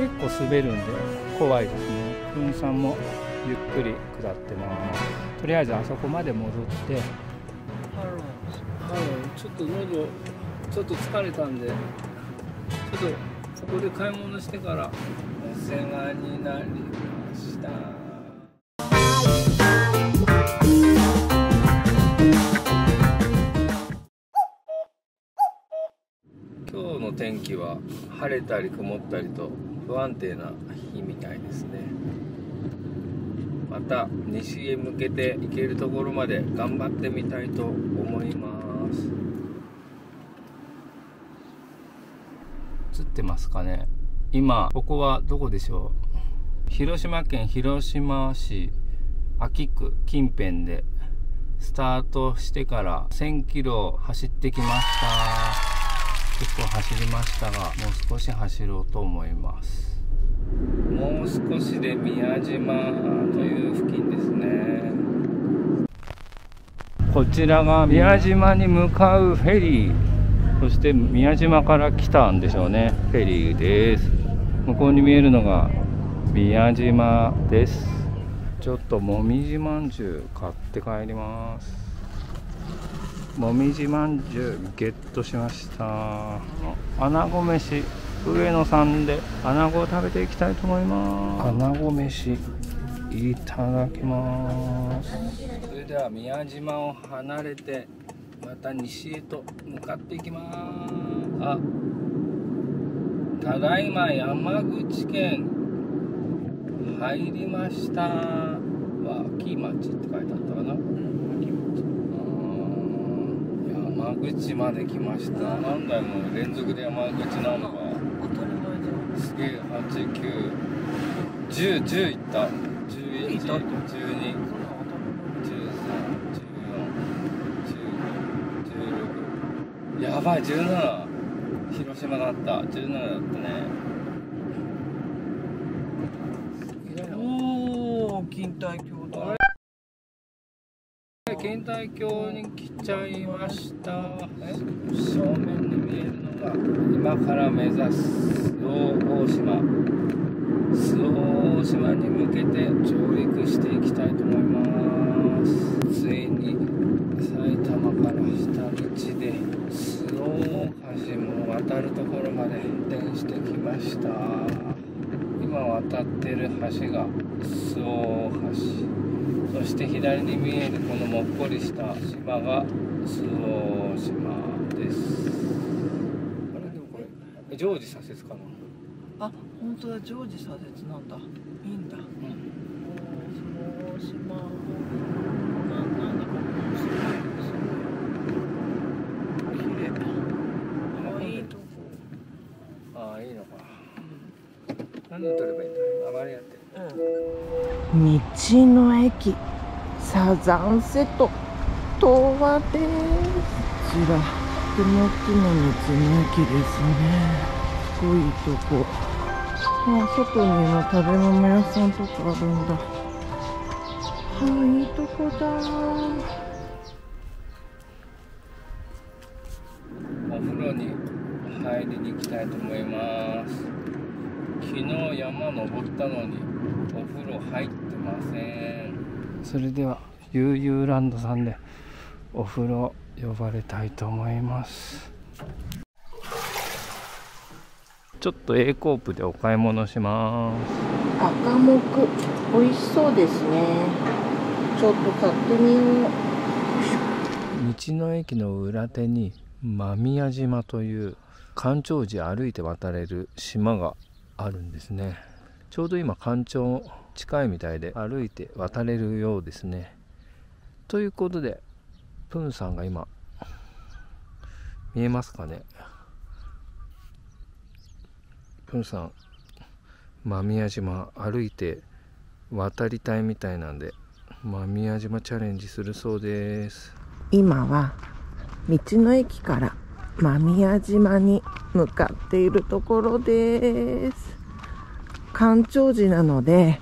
結構滑るんで怖いですね。分散もゆっくり下ってますとりあえずあそこまで戻って。ハロハロちょっと喉ちょっと疲れたんでちょっとここで買い物してからお世話になりました。今日の天気は晴れたり曇ったりと不安定な日みたいですね。また西へ向けて行けるところまで頑張ってみたいと思います。映ってますかね。今ここはどこでしょう？広島県広島市安芸区近辺でスタートしてから1000キロ走ってきました。結構走りましたがもう少し走ろうと思います。もう少しで宮島という付近ですね。こちらが宮島に向かうフェリー。そして宮島から来たんでしょうね。フェリーです。向こうに見えるのが宮島です。ちょっともみじまんじゅう買って帰りますもみじまんじゅうゲットしました。穴子飯。上野さんで穴子を食べていきたいと思います。穴子飯。いただきます。それでは宮島を離れてまた西へと向かっていきます。あただいま山口県入りました。脇町って書いてあったかな山口まで来ました。何台も連続で山口なのがすげえ891010いった。1112131415やばい17広島だった。17だったね。おお錦帯橋だ錦帯橋に来ちゃいました。正面に見えるのが今から目指す周防大島。周防大島に向けて上陸していきたいと思います。ついに埼玉から下道で周防大橋も渡るところまで運転してきました。今渡ってる橋が周防大橋。そして左に見えるこのもっこりした島が周防島です。あれでもこれ常時左折かな？あ本当だ常時左折なんだ。いいんだ。うんおー島なんなんだいい綺麗。あいいとこ。ああいいのか何で撮ればいいんだあまりやって。る道の駅サザンセット東和です。こちら手元の道の駅ですね。すごいとこ。あ外に今食べ物屋さんとかあるんだ。あいいとこだ。お風呂に入りに行きたいと思います。昨日山登ったのにお風呂入ってませんそれでは悠々ランドさんでお風呂呼ばれたいと思います。ちょっと A コープでお買い物します。赤木美味しそうですね。ちょっと買ってみよう。道の駅の裏手に間宮島という干潮時歩いて渡れる島があるんですね。ちょうど今干潮近いみたいで歩いて渡れるようですね。ということでプンさんが今見えますかね？プンさん間宮島歩いて渡りたいみたいなんで間宮島チャレンジするそうです。今は道の駅から間宮島に向かっているところです。干潮時なので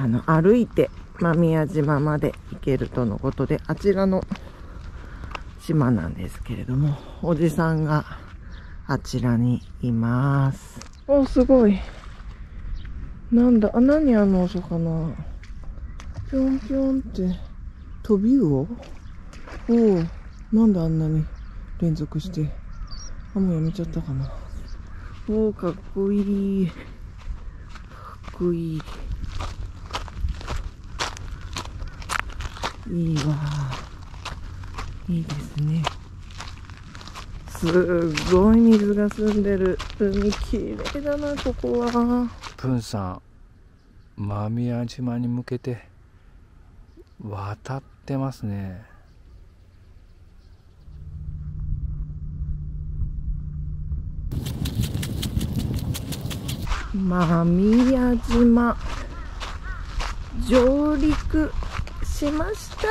あの歩いて間宮島まで行けるとのことであちらの島なんですけれどもおじさんがあちらにいますおすごいなんだ、あ、何あのお魚？ぴょんぴょんって、飛び魚？おお、なんであんなに連続して。あ、もうやめちゃったかな。おお、かっこいい。かっこいい。いいわ。いいですね。すっごい水が澄んでる。海きれいだな、ここは。プンさん間宮島に向けて渡ってますね間宮島上陸しました。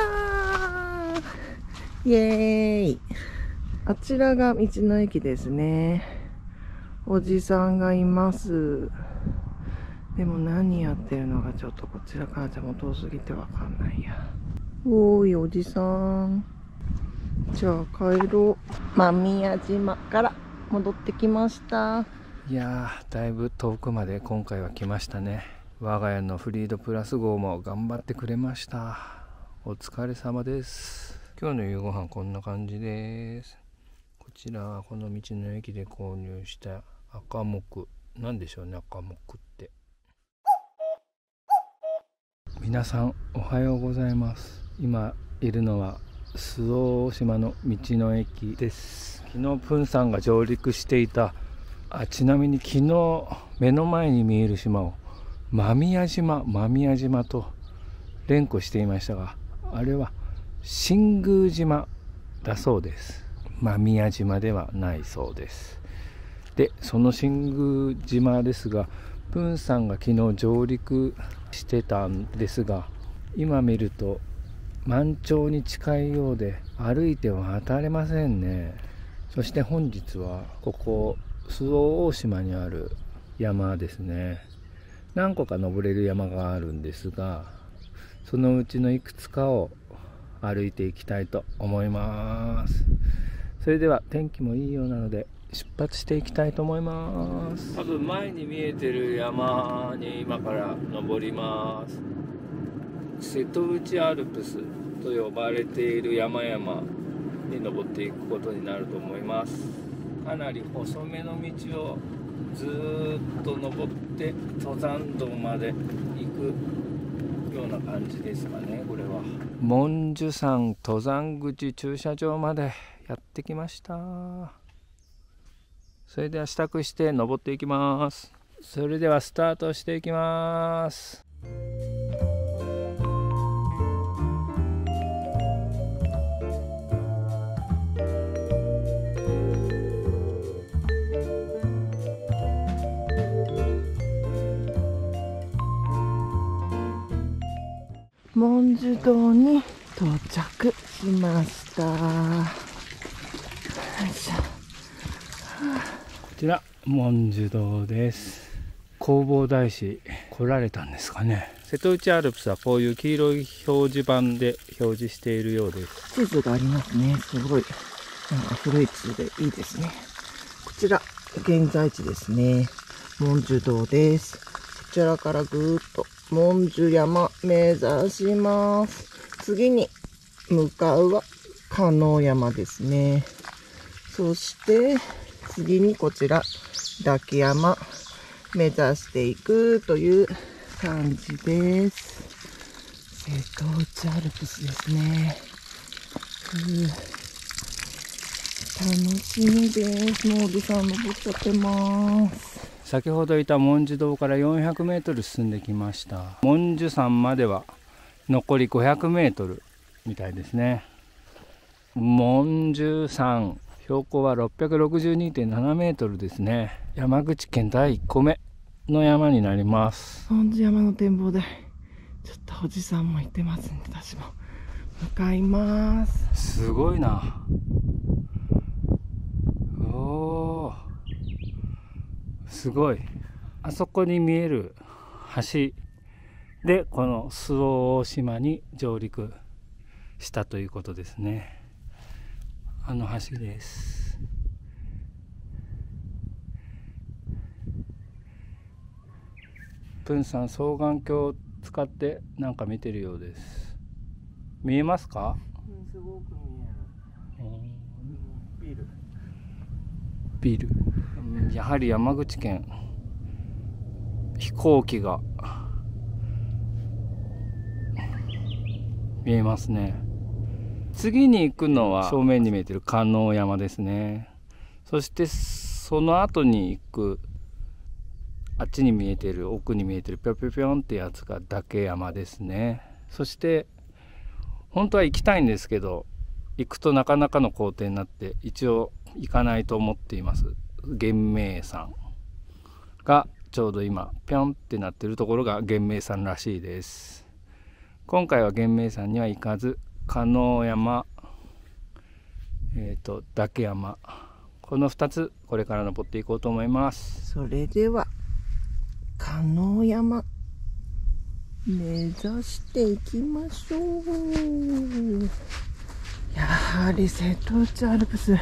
イエーイ。あちらが道の駅ですね。おじさんがいます。でも何やってるのかちょっとこちらからじゃもう遠すぎてわかんないや。おーいおじさん。じゃあ帰ろう。間宮島から戻ってきました。いやーだいぶ遠くまで今回は来ましたね。我が家のフリードプラス号も頑張ってくれました。お疲れ様です。今日の夕ご飯こんな感じです。こちらはこの道の駅で購入した赤木なんでしょうね赤木って。皆さんおはようございます。今いるのは周防大島の道の駅です。昨日プンさんが上陸していた。あちなみに昨日目の前に見える島を間宮島間宮島と連呼していましたがあれは新宮島だそうです。間宮島ではないそうです。でその新宮島ですがプンさんが昨日上陸してたんですが今見ると満潮に近いようで歩いては渡れませんね。そして本日はここ周防大島にある山ですね。何個か登れる山があるんですがそのうちのいくつかを歩いていきたいと思います。それでは天気もいいようなので出発していきたいと思います。多分前に見えてる山に今から登ります。瀬戸内アルプスと呼ばれている山々に登っていくことになると思います。かなり細めの道をずっと登って登山道まで行くな感じですかねこれは。文殊山登山口駐車場までやってきました。それでは支度して登っていきます。それではスタートしていきます。文殊堂に到着しました。よいしょこちら文殊堂です。弘法大師来られたんですかね。瀬戸内アルプスはこういう黄色い表示板で表示しているようです。地図がありますね。すごいなんか古い地図でいいですね。こちら現在地ですね。文殊堂です。こちらからぐーっと文殊山目指します次に向かうは加納山ですねそして次にこちら嶽山目指していくという感じです瀬戸内アルプスですね楽しみです。もうおじさん登っちゃってます。先ほどいた文殊堂から400メートル進んできました文殊山までは残り500メートルみたいですね文殊山標高は662.7メートルですね山口県第1個目の山になります本樹山の展望台。ちょっとおじさんも行ってますんで、私も向かいます。すごいなおーすごい。あそこに見える橋。でこの周防大島に上陸したということですね。あの橋です。プンさん双眼鏡を使ってなんか見てるようです。見えますか？うんビール。ビル。うんやはり山口県飛行機が見えますね。次に行くのは正面に見えてる観音山ですね。そしてその後に行くあっちに見えてる奥に見えてるぴょぴょぴょんってやつが岳山ですね。そして本当は行きたいんですけど行くとなかなかの工程になって一応行かないと思っています。玄明山がちょうど今ぴょんってなってるところが玄明山らしいです。今回は玄明山には行かず加納山えっ、と岳山。この2つこれから登っていこうと思います。それでは加納山目指していきましょう。やはり瀬戸内アルプス。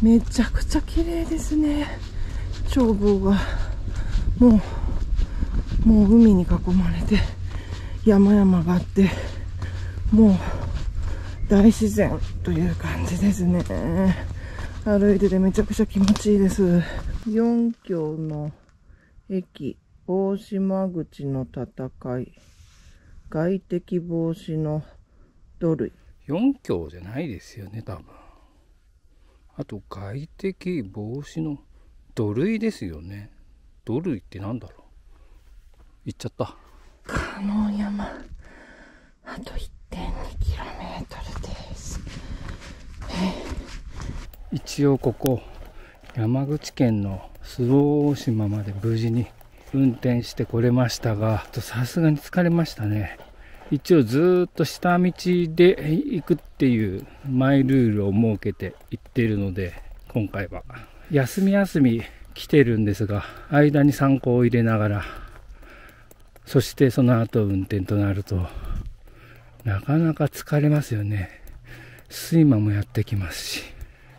めちゃくちゃ綺麗ですね。眺望が。もうもう海に囲まれて山々があってもう大自然という感じですね。歩いててめちゃくちゃ気持ちいいです。4橋の駅大島口の戦い。外敵防止の土塁4強じゃないですよね多分。あと外敵防止の土塁ですよね。土塁ってなんだろう？行っちゃった。加納山。あと 1.2km です。一応ここ山口県の周防大島まで無事に運転してこれましたがさすがに疲れましたね一応ずっと下道で行くっていうマイルールを設けて行ってるので今回は。休み休み来てるんですが間に参考を入れながらそしてその後運転となるとなかなか疲れますよね。睡魔もやってきますし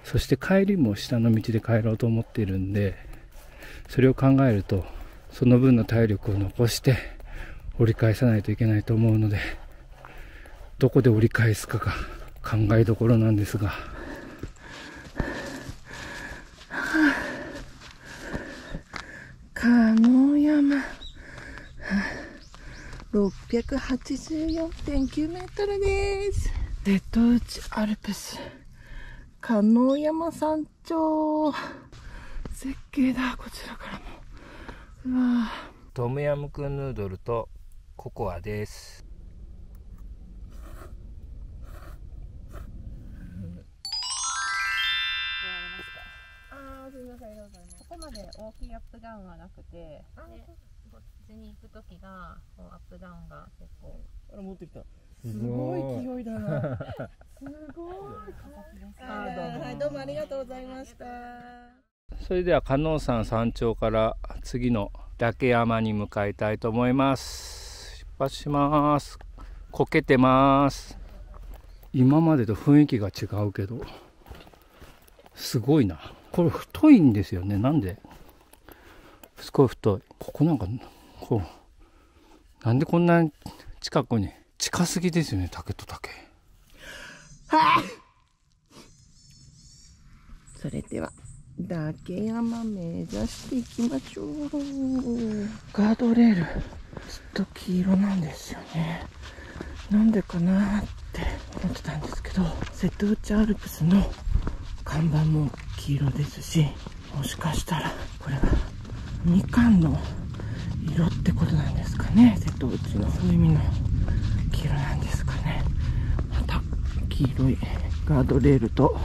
そして帰りも下の道で帰ろうと思っているんでそれを考えるとその分の体力を残して折り返さないといけないと思うのでどこで折り返すかが考えどころなんですが。加納山684.9メートルです。瀬戸内アルプス。加納山山頂。絶景だこちらからも。うわトムヤムクンヌードルとココアです。あーすみませんありがとうございます。ここまで大きいアップダウンはなくて、でこっちに行くときがこうアップダウンが結構。あら持ってきた。すすごい勢いだな。すごい。あはいどうもありがとうございました。それでは観音山山頂から次の岳山に向かいたいと思います。出発します。こけてます。今までと雰囲気が違うけどすごいな。これ太いんですよね。なんで？すごい太い。ここなんかこうなんでこんな近くに？近すぎですよね竹と竹。それでは岳山目指していきましょう。ガードレールずっと黄色なんですよね。なんでかなって思ってたんですけど瀬戸内アルプスの看板も黄色ですしもしかしたらこれがみかんの色ってことなんですかね。瀬戸内のそういう意味の黄色なんですかね。また黄色いガードレールと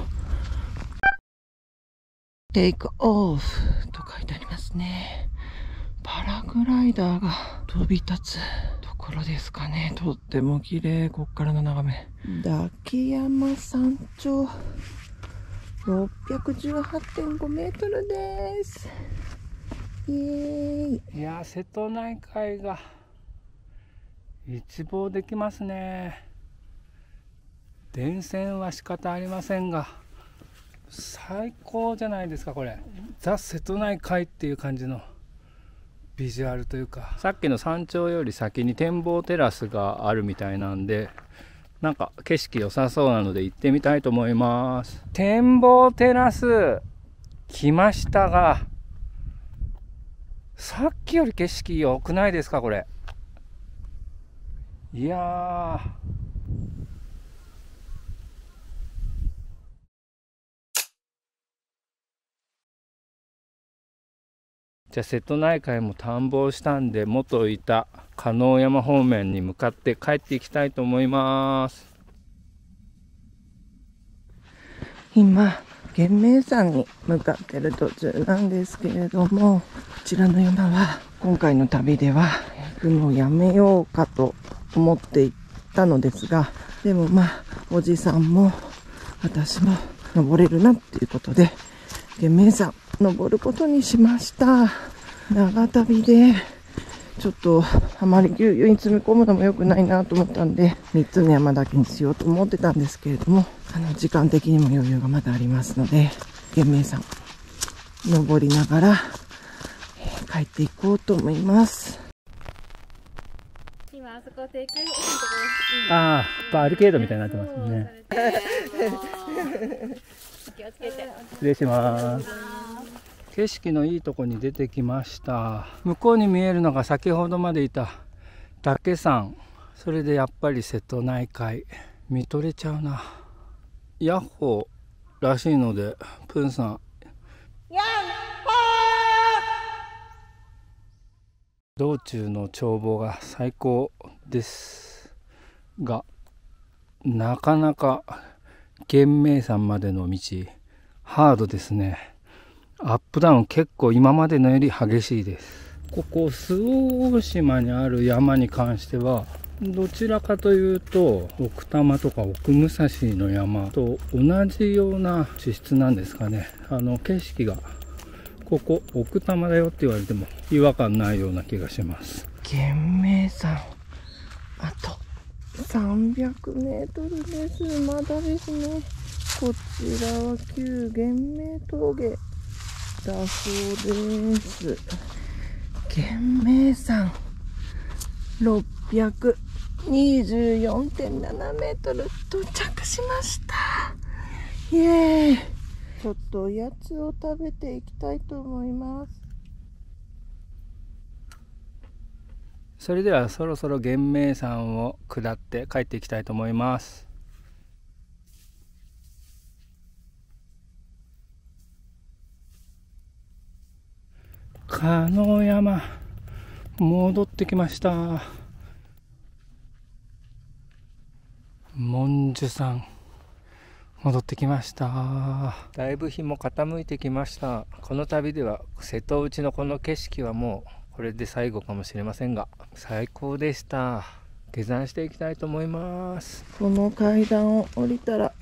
テイクオフと書いてありますね。パラグライダーが飛び立つところですかね。とっても綺麗、こっからの眺め。岳山山頂、618.5メートルです。イエーイ。いやー瀬戸内海が一望できますね電線は仕方ありませんが最高じゃないですかこれ。ザ・瀬戸内海っていう感じのビジュアルというか。さっきの山頂より先に展望テラスがあるみたいなんでなんか景色良さそうなので行ってみたいと思います。展望テラス来ましたがさっきより景色良くないですかこれ。いやじゃあ瀬戸内海も探訪したんで元いた加納山方面に向かって帰っていきたいと思います。今玄明山に向かってる途中なんですけれどもこちらの山は今回の旅では行くのをやめようかと思っていったのですがでもまあおじさんも私も登れるなっていうことで玄明山登ることにしました。長旅でちょっとあまりぎゅうぎゅうに詰め込むのも良くないなと思ったんで3つの山だけにしようと思ってたんですけれどもあの時間的にも余裕がまだありますので玄明山登りながらえー帰っていこうと思います。今あそこテイクインのとこああバリケードみたいになってますね気をつけて。失礼します。景色のいいとこに出てきました。向こうに見えるのが先ほどまでいた岳山。それでやっぱり瀬戸内海。見とれちゃうな。ヤッホーらしいのでプンさん。道中の眺望が最高ですがなかなか玄明山までの道ハードですね。アップダウン結構今までのより激しいです。ここ周防大島にある山に関してはどちらかというと奥多摩とか奥武蔵の山と同じような地質なんですかね。あの景色がここ奥多摩だよって言われても違和感ないような気がします。玄明山。あと300メートルです。まだですね。こちらは旧玄明峠だそうです。玄明山624.7メートル。到着しました。イエーイ。ちょっとおやつを食べていきたいと思います。それではそろそろ玄明山を下って帰っていきたいと思います。加納山戻ってきました。文殊さん戻ってきました。だいぶ日も傾いてきました。この旅では瀬戸内のこの景色はもうこれで最後かもしれませんが最高でした。下山していきたいと思います。この階段を降りたら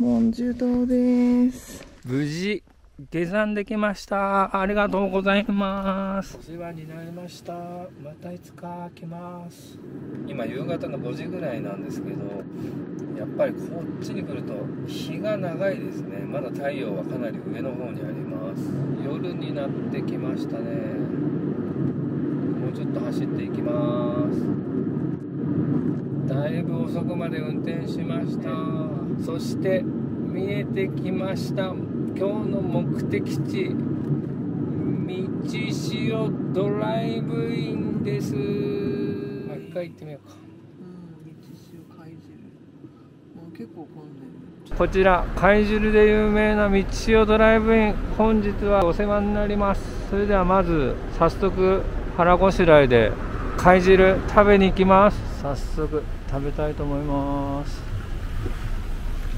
文殊堂です。無事下山できました。ありがとうございます。お世話になりました。またいつか来ます。今夕方の5時ぐらいなんですけどやっぱりこっちに来ると日が長いですね。まだ太陽はかなり上の方にあります。夜になってきましたねちょっと走っていきます。だいぶ遅くまで運転しました。そして見えてきました。今日の目的地道潮ドライブインです。もう一回行ってみようか。うん、道潮貝汁。もう結構混んでる。こちら貝汁で有名な道潮ドライブイン。本日はお世話になります。それではまず早速腹ごしらえで貝汁食べに行きます。早速食べたいと思います。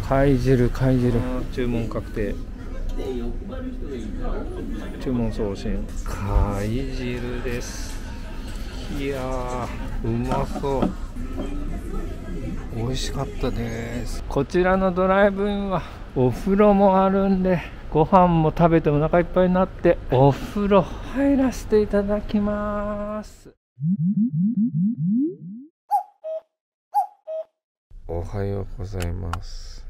貝汁貝汁。注文確定。注文送信。貝汁です。いやーうまそう。美味しかったです。こちらのドライブインはお風呂もあるんでご飯も食べてお腹いっぱいになってお風呂入らせていただきます。おはようございます。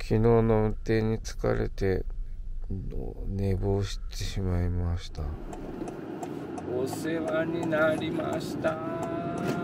昨日の運転に疲れて寝坊してしまいました。お世話になりました